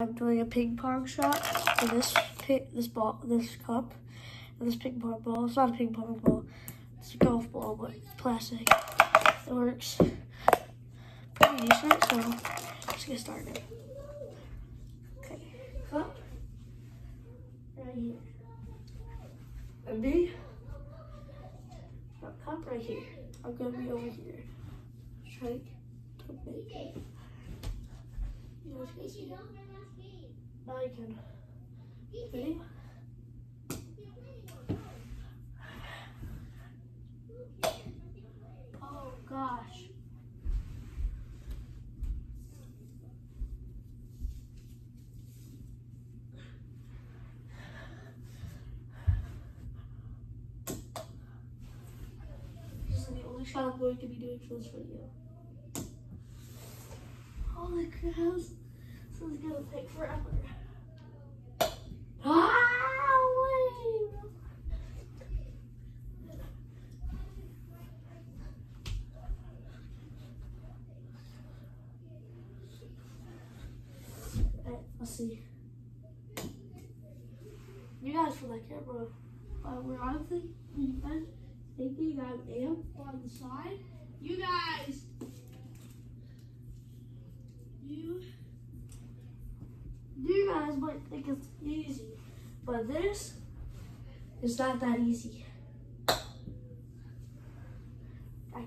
I'm doing a ping pong shot. So this this ball, this cup, and this ping pong ball. It's not a ping pong ball. It's a golf ball, but it's plastic. It works pretty decent. So let's get started. Okay, cup right here. And me, cup right here. I'm gonna be over here. Trying to make it. You. Now you can. Ready? Oh gosh. This is the only shot I'm going to be doing for this video. Holy crap. This is gonna take forever. Let's see. You guys for that camera. but we're honestly, thinking I am on the side. You guys, you guys might think it's easy, but this is not that easy. I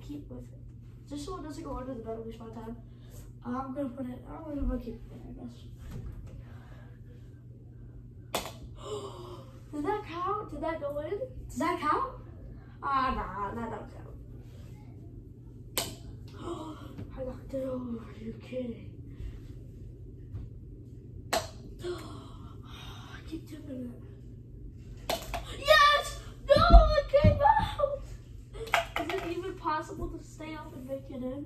keep with it. Just so it doesn't go under the bed waste my time. I'm gonna put it, I'm gonna keep it there, I guess. Did that count? Did that go in? Does that count? Ah, nah, that don't count. I knocked it over. Are you kidding? I keep tipping it. Yes! No, it came out! Is it even possible to stay up and make it in?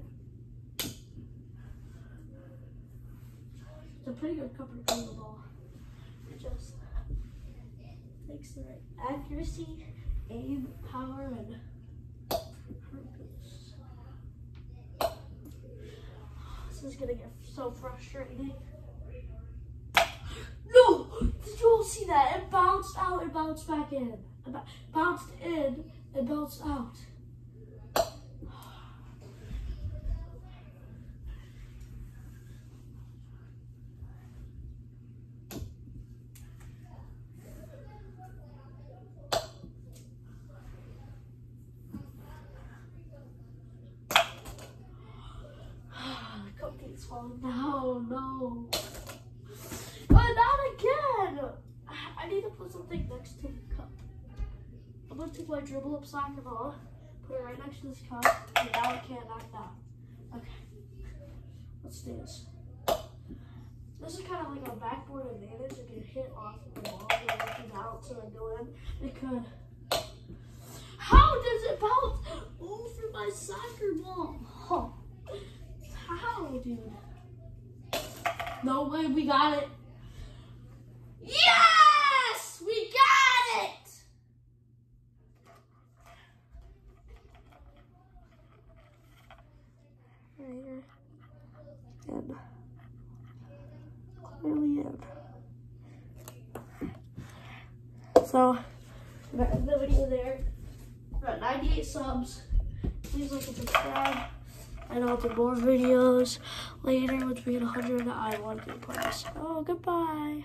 It's a pretty good cover to the ball. It just takes the right accuracy, aim, power, and purpose. This is gonna get so frustrating. No! Did you all see that? It bounced out it bounced back in. It bounced in it bounced out. cupcake's falling down. No. Oh, not again. My dribble up soccer ball, put it right next to this cup, and now it can't knock down. Okay. Let's do this. This is kind of like a backboard advantage. It can hit off the ball and it out to like go in. It could. How does it bounce over my soccer ball? Huh. How, dude? No way, we got it. Yes! We got it! Right. And clearly in. So, gonna end the video there. At 98 subs. Please like and subscribe. And I'll do more videos later, which we get 100 I want to part of. Oh, goodbye.